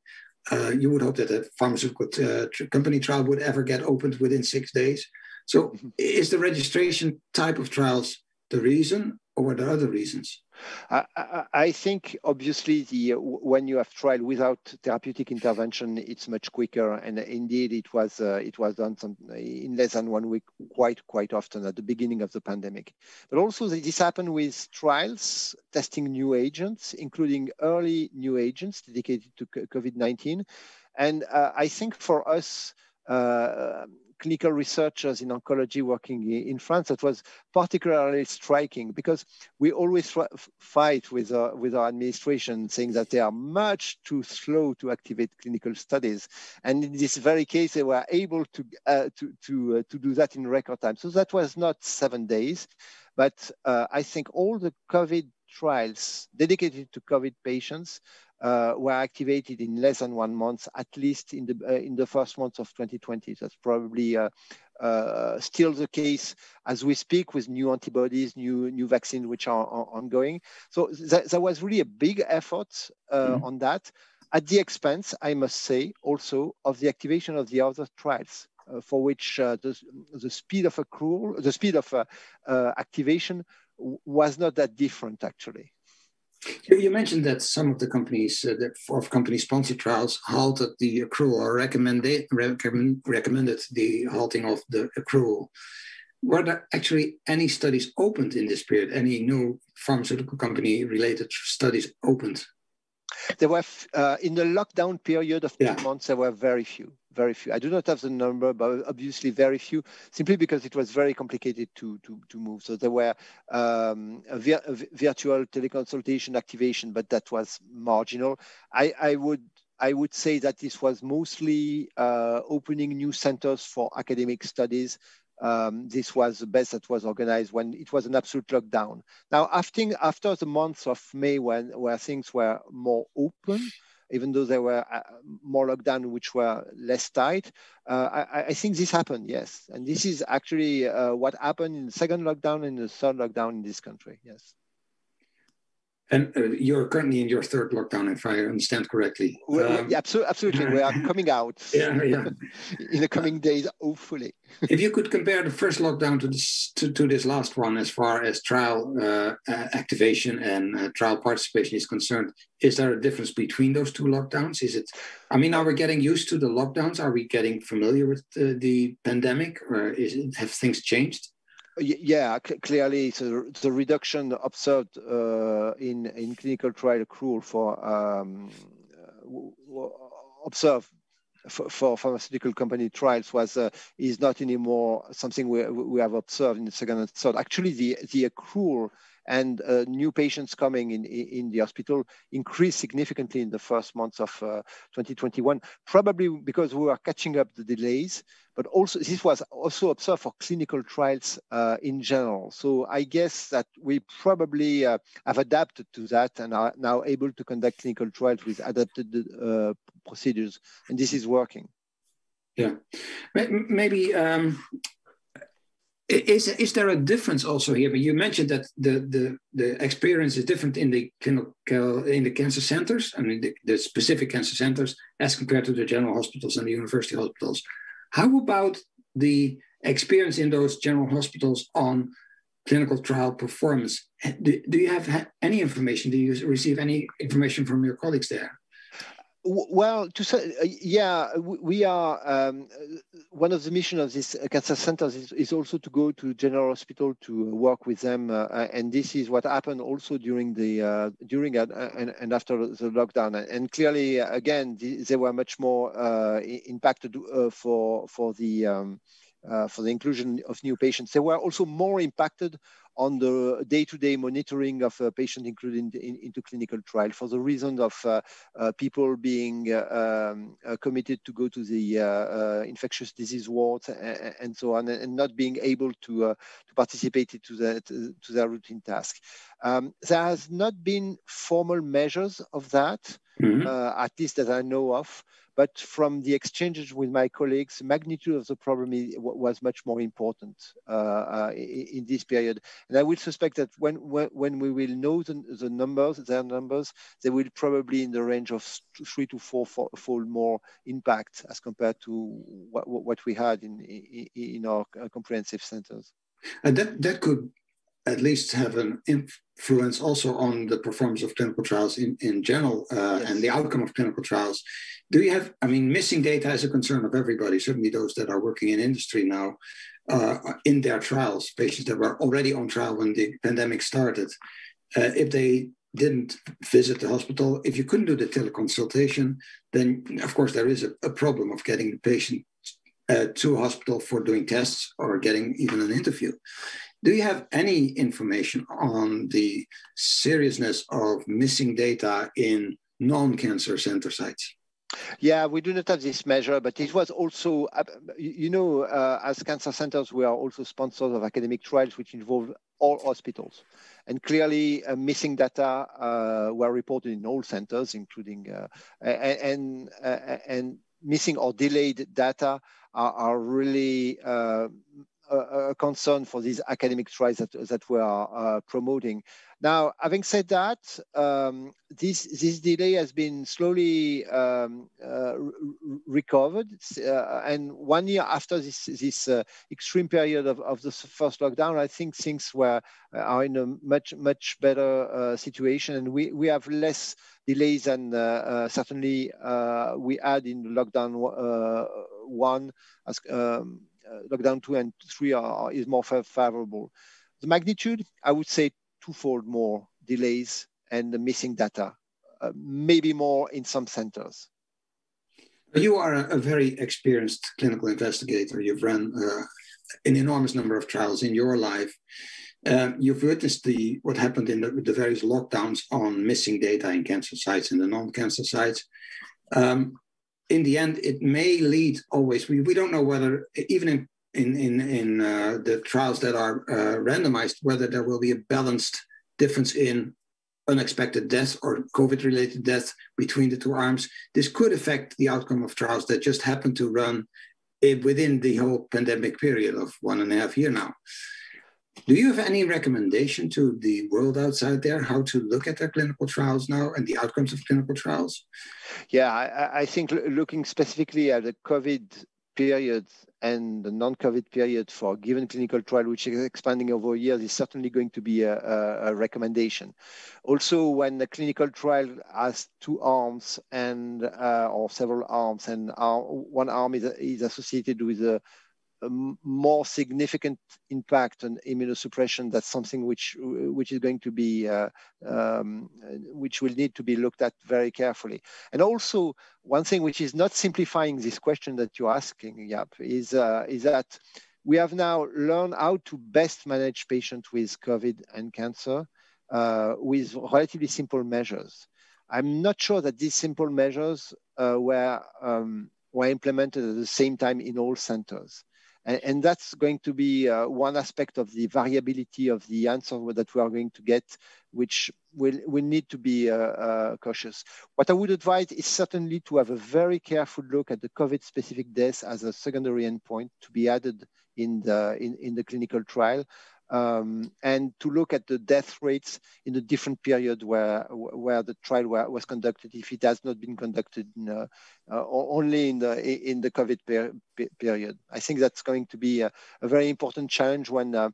A: Uh, you would hope that a pharmaceutical uh, company trial would ever get opened within six days. So, mm-hmm. is the registration type of trials the reason, or were there other reasons?
B: I, I, think obviously the when you have trial without therapeutic intervention, it's much quicker, and indeed it was uh, it was done some, in less than one week, quite quite often at the beginning of the pandemic. But also this happened with trials testing new agents, including early new agents dedicated to COVID-19, and uh, I think for us. Uh, clinical researchers in oncology working in France that was particularly striking because we always fight with, uh, with our administration saying that they are much too slow to activate clinical studies. And in this very case, they were able to, uh, to, to, uh, to do that in record time. So that was not seven days, but uh, I think all the COVID trials dedicated to COVID patients uh, were activated in less than one month, at least in the uh, in the first months of 2020. That's probably uh, uh, still the case as we speak with new antibodies, new new vaccines which are, are ongoing. So th there was really a big effort mm -hmm. on that, at the expense, I must say, also of the activation of the other trials. Uh, for which uh, the, the speed of accrual, the speed of activation was not that different actually.
A: You mentioned that some of the companies, uh, of company-sponsored trials, halted the accrual or recommended recommend, recommended the halting of the accrual. Were there actually any studies opened in this period? Any new pharmaceutical company-related studies opened?
B: There were uh, in the lockdown period of two yeah. months. There were very few very few. I do not have the number, but obviously very few, simply because it was very complicated to to, to move. So there were um, a, a virtual teleconsultation activation, but that was marginal. I, I would I would say that this was mostly uh, opening new centers for academic studies. Um, this was the best that was organized when it was an absolute lockdown. Now, after, after the months of May, when where things were more open, even though there were uh, more lockdown which were less tight. Uh, I, I, think this happened, yes. And this is actually uh, what happened in the second lockdown and the third lockdown in this country, yes.
A: And uh, you're currently in your third lockdown, if I understand correctly.
B: Um, yeah, absolutely, absolutely. we are coming out *laughs*
A: yeah, yeah. *laughs*
B: in the coming days, hopefully. *laughs*
A: if you could compare the first lockdown to this to, to this last one, as far as trial uh, activation and uh, trial participation is concerned, is there a difference between those two lockdowns? Is it? I mean, are we getting used to the lockdowns? Are we getting familiar with the, the pandemic, or is it, have things changed?
B: Yeah, clearly, so the reduction observed uh, in in clinical trial accrual for um, uh, observed for, for, pharmaceutical company trials was uh, is not anymore something we, we have observed in the second and third. Actually, the the accrual and uh, new patients coming in, in the hospital increased significantly in the first months of uh, 2021, probably because we were catching up the delays, but also this was also observed for clinical trials uh, in general. So I guess that we probably uh, have adapted to that and are now able to conduct clinical trials with adapted uh, procedures, and this is working.
A: Yeah, maybe um, is, is there a difference also here? But you mentioned that the, the, the experience is different in the clinical in the cancer centers, I mean the, the specific cancer centers as compared to the general hospitals and the university hospitals. How about the experience in those general hospitals on clinical trial performance? Do, do you have any information? Do you receive any information from your colleagues there?
B: Well, to say, uh, yeah, we are um, one of the mission of this cancer centers is, is, also to go to general hospital to work with them, uh, and this is what happened also during the uh, during and, and, after the lockdown. And clearly, again, they were much more uh, impacted uh, for for the um, uh, for the inclusion of new patients. They were also more impacted on the day-to-day monitoring of a patient included in, in, into clinical trial for the reason of uh, uh, people being uh, um, committed to go to the infectious disease wards and, and, so on, and not being able to to participate to that to, to their routine task. Um, there has not been formal measures of that, mm-hmm. at least that I know of. But from the exchanges with my colleagues, the magnitude of the problem was much more important uh, uh, in, this period. And I would suspect that when, when, we will know the, the, numbers, their numbers, they will probably in the range of three to four fold more impact as compared to what, what we had in, in, in our comprehensive centers.
A: And that, that could at least have an influence also on the performance of clinical trials in, in general uh, yes. and the outcome of clinical trials. Do you have, I mean, missing data is a concern of everybody, certainly those that are working in industry now uh, in their trials, patients that were already on trial when the pandemic started. Uh, if they didn't visit the hospital, if you couldn't do the teleconsultation, then of course there is a, a problem of getting the patient uh, to a hospital for doing tests or getting even an interview. Do you have any information on the seriousness of missing data in non-cancer center sites?
B: Yeah, we do not have this measure, but it was also, uh, you know, uh, as cancer centers, we are also sponsors of academic trials which involve all hospitals. And clearly, uh, missing data uh, were reported in all centers, including uh, and and, and missing or delayed data are, are really a, concern for these academic trials that, that we are uh, promoting. Now, having said that, um, this this delay has been slowly um, uh, recovered, uh, and one year after this this uh, extreme period of, of the first lockdown, I think things were uh, are in a much much better uh, situation, and we we have less delays than certainly we had in lockdown one as. Um, lockdown two and three are, is more favorable. The magnitude, I would say twofold more delays and the missing data, uh, maybe more in some centers.
A: You are a, very experienced clinical investigator. You've run uh, an enormous number of trials in your life. Uh, you've witnessed the what happened in the, the, various lockdowns on missing data in cancer sites and the non-cancer sites. Um, in the end, it may lead always. We, we don't know whether even in in in, in uh, the trials that are uh, randomized, whether there will be a balanced difference in unexpected death or COVID-related death between the two arms. This could affect the outcome of trials that just happen to run within the whole pandemic period of one and a half year now. Do you have any recommendation to the world outside there how to look at their clinical trials now and the outcomes of clinical trials?
B: Yeah, I, I think looking specifically at the COVID period and the non-COVID period for a given clinical trial, which is expanding over years, is certainly going to be a, a, a recommendation. Also, when the clinical trial has two arms and uh, or several arms, and one arm is, is associated with a a more significant impact on immunosuppression, that's something which which is going to be uh, um, which will need to be looked at very carefully. And also, one thing which is not simplifying this question that you're asking, Jaap, is uh, is that we have now learned how to best manage patients with COVID and cancer uh, with relatively simple measures. I'm not sure that these simple measures uh, were um, were implemented at the same time in all centers. And, and that's going to be uh, one aspect of the variability of the answer that we are going to get, which will, will need to be uh, uh, cautious. What I would advise is certainly to have a very careful look at the COVID specific deaths as a secondary endpoint to be added in the, in, in the clinical trial um, and to look at the death rates in the different period where where the trial was conducted, if it has not been conducted in, uh, uh, only in the in the COVID per period. I think that's going to be a, a very important challenge when. Uh,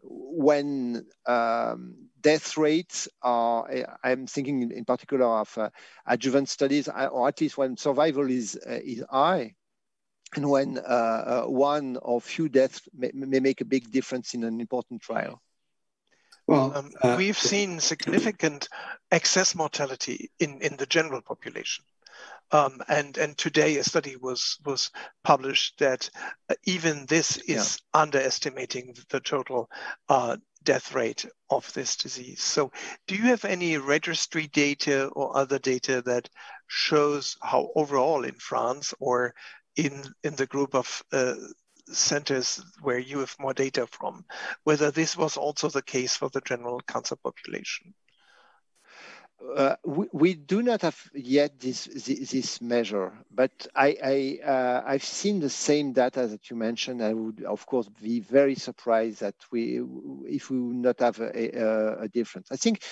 B: when um, death rates are, I'm thinking in, particular of uh, adjuvant studies, or at least when survival is uh, is high, and when uh, uh, one or few deaths may, may, make a big difference in an important trial.
C: Well, um, uh, we've seen significant excess mortality in, in the general population. Um, and and today a study was was published that uh, even this is yeah. underestimating the total uh, death rate of this disease. So do you have any registry data or other data that shows how overall in France or in, in the group of uh, centers where you have more data from, whether this was also the case for the general cancer population?
B: Uh, we, we, do not have yet this this, this measure, but I, I uh, I've seen the same data that you mentioned. I would of course be very surprised that we if we would not have a, a, a difference. I think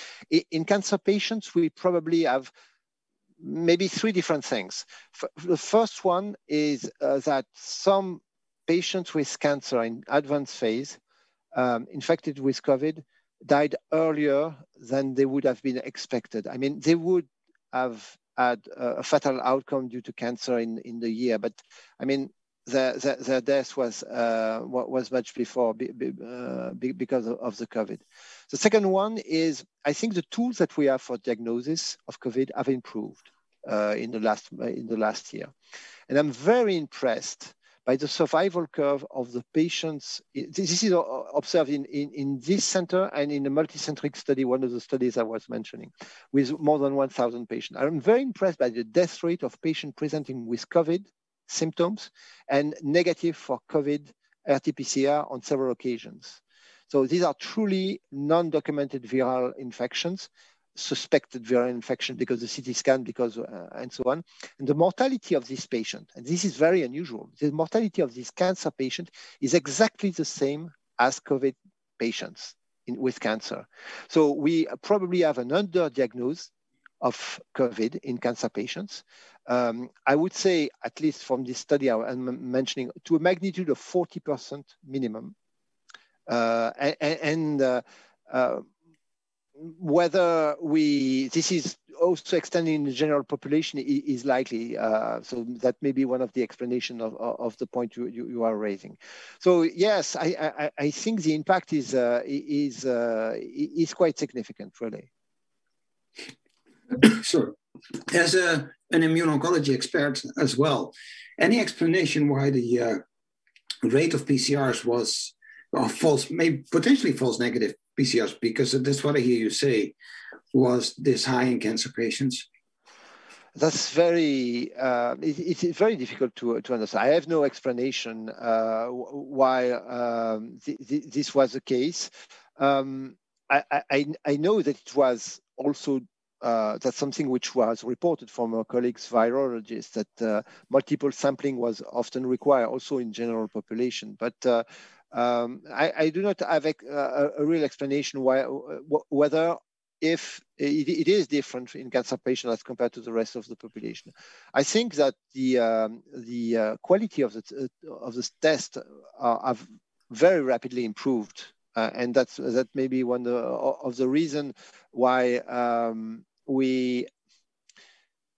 B: in cancer patients we probably have maybe three different things. The first one is uh, that some patients with cancer in advanced phase um, infected with COVID died earlier than they would have been expected. I mean, they would have had a, fatal outcome due to cancer in, in the year, but I mean, their, their, their death was uh, was much before uh, because of, of, the COVID. The second one is I think the tools that we have for diagnosis of COVID have improved uh, in the last in the last year, and I'm very impressed by the survival curve of the patients. This is observed in, in, in this center and in the multicentric study, one of the studies I was mentioning, with more than 1,000 patients. I'm very impressed by the death rate of patients presenting with COVID symptoms and negative for COVID RT-PCR on several occasions. So these are truly non-documented viral infections suspected viral infection because the CT scan, because uh, and so on. And the mortality of this patient, and this is very unusual, the mortality of this cancer patient is exactly the same as COVID patients in, with cancer. So we probably have an underdiagnosis of COVID in cancer patients. Um, I would say, at least from this study I'm mentioning, to a magnitude of 40% minimum. Uh, and, uh, uh, whether we this is also extending the general population is likely. Uh, so that may be one of the explanation of, of the point you, you, you are raising. So yes, I, I, I think the impact is uh, is uh, is quite significant, really. *coughs*
A: Sure. As a, an immuno-oncology expert as well, any explanation why the rate of PCRs was uh, false, maybe potentially false negative PCRs? Because that's what I hear you say was this high in cancer patients.
B: That's very, uh, it, it's very difficult to, to understand. I have no explanation uh, why um, th th this was the case. Um, I, I, I know that it was also uh, that's something which was reported from our colleagues virologists that uh, multiple sampling was often required also in general population. But uh, um, I, I, do not have a, a, a real explanation why whether if it, it is different in cancer patients as compared to the rest of the population. I think that the um, the uh, quality of the uh, of this test are, have very rapidly improved, uh, and that's that may be one of the, of the reason why um, we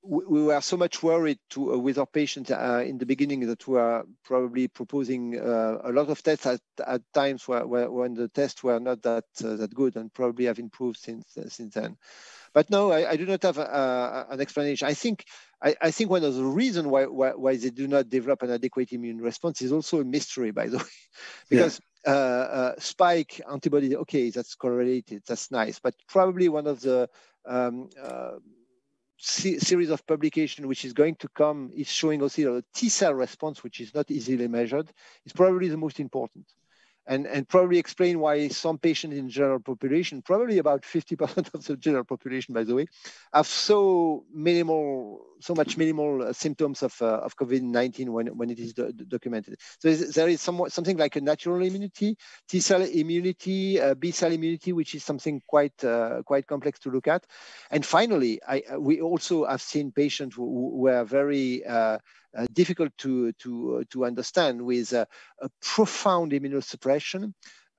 B: we were so much worried to, uh, with our patients uh, in the beginning that we were probably proposing uh, a lot of tests at, at times where, where, when the tests were not that uh, that good and probably have improved since uh, since then. But no, I, I do not have a, a, an explanation. I think I, I, think one of the reasons why, why, why they do not develop an adequate immune response is also a mystery, by the way, *laughs* because. Yeah. Uh, spike antibody, okay, that's correlated, that's nice, but probably one of the um, series of publication which is going to come is showing also a T cell response, which is not easily measured, is probably the most important and, and probably explain why some patients in general population, probably about 50% *laughs* of the general population, by the way, have so minimal, so much minimal uh, symptoms of, uh, of COVID-19 when, when it is do documented. So there is somewhat, something like a natural immunity, T cell immunity, uh, B cell immunity, which is something quite, uh, quite complex to look at. And finally, I, we also have seen patients who, who were very uh, uh, difficult to, to, to understand with a profound immunosuppression,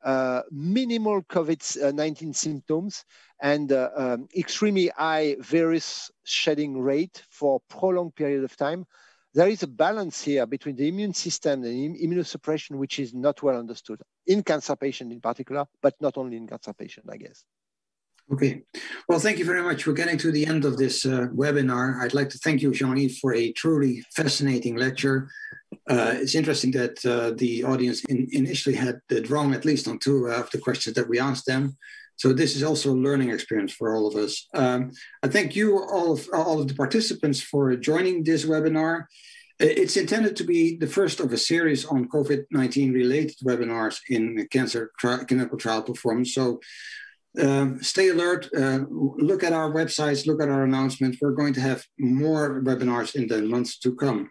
B: uh, minimal COVID-19 symptoms, and uh, um, extremely high virus shedding rate for prolonged period of time. There is a balance here between the immune system and immunosuppression, which is not well understood in cancer patients in particular, but not only in cancer patients, I guess.
A: Okay. Well, thank you very much. We're getting to the end of this uh, webinar. I'd like to thank you, Jean-Yves, for a truly fascinating lecture. Uh, it's interesting that uh, the audience in, initially had it wrong, at least on two of the questions that we asked them. So this is also a learning experience for all of us. Um, I thank you, all of, all of the participants, for joining this webinar. It's intended to be the first of a series on COVID-19 related webinars in cancer tri clinical trial performance. So um, stay alert, uh, look at our websites, look at our announcements. We're going to have more webinars in the months to come.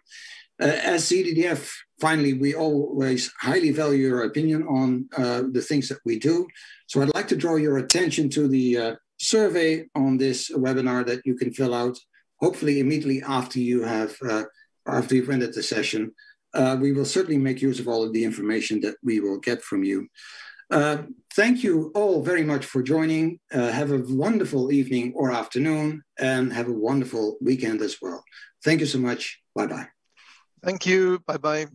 A: Uh, as CDDF, finally, we always highly value your opinion on uh, the things that we do. So I'd like to draw your attention to the uh, survey on this webinar that you can fill out, hopefully immediately after you have uh, after you've ended the session. Uh, we will certainly make use of all of the information that we will get from you. Uh, thank you all very much for joining. Have a wonderful evening or afternoon, and have a wonderful weekend as well. Thank you so much. Bye bye.
C: Thank you. Bye bye.